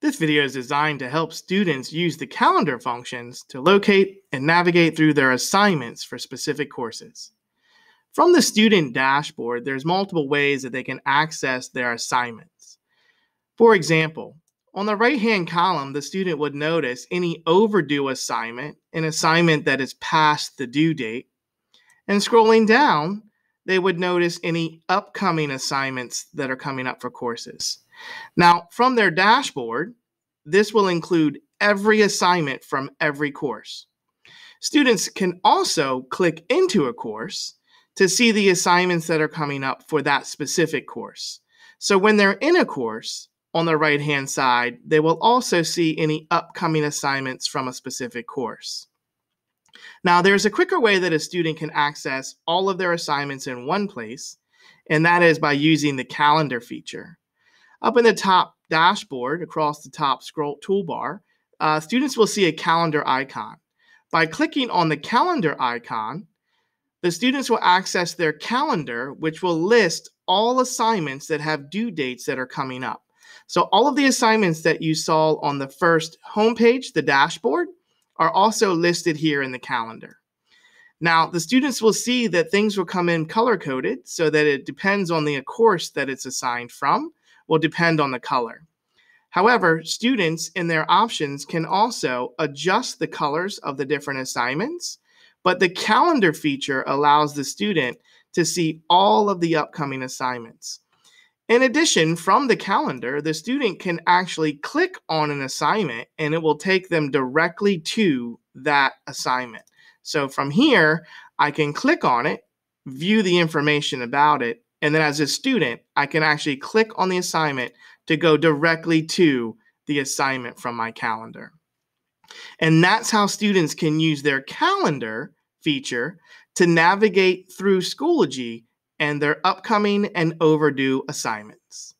This video is designed to help students use the calendar functions to locate and navigate through their assignments for specific courses. From the student dashboard, there's multiple ways that they can access their assignments. For example, on the right-hand column, the student would notice any overdue assignment, an assignment that is past the due date. And scrolling down, they would notice any upcoming assignments that are coming up for courses. Now, from their dashboard, this will include every assignment from every course. Students can also click into a course to see the assignments that are coming up for that specific course. So when they're in a course, on the right hand side, they will also see any upcoming assignments from a specific course. Now, there's a quicker way that a student can access all of their assignments in one place, and that is by using the calendar feature. Up in the top dashboard, across the top scroll toolbar, uh, students will see a calendar icon. By clicking on the calendar icon, the students will access their calendar, which will list all assignments that have due dates that are coming up. So all of the assignments that you saw on the first homepage, the dashboard, are also listed here in the calendar. Now, the students will see that things will come in color coded so that it depends on the course that it's assigned from, will depend on the color. However, students in their options can also adjust the colors of the different assignments, but the calendar feature allows the student to see all of the upcoming assignments. In addition, from the calendar, the student can actually click on an assignment and it will take them directly to that assignment. So from here, I can click on it, view the information about it, and then as a student, I can actually click on the assignment to go directly to the assignment from my calendar. And that's how students can use their calendar feature to navigate through Schoology and their upcoming and overdue assignments.